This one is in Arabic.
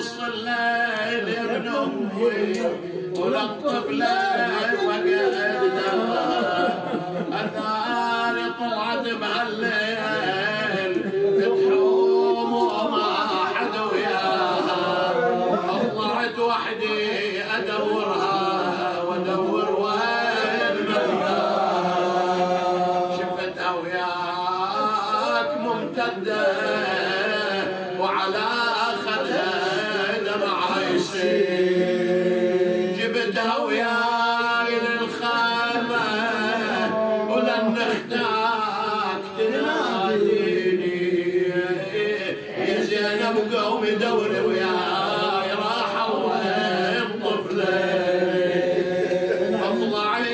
نص الليل ابن امي وللطفله وقعد النار طلعت بهالليل تحوم وما حد وياها طلعت وحدي ادورها وادور وين شفتها وياك ممتده جبتها وياي للخيمة ولن نختاك تناديني. يا قومي دوري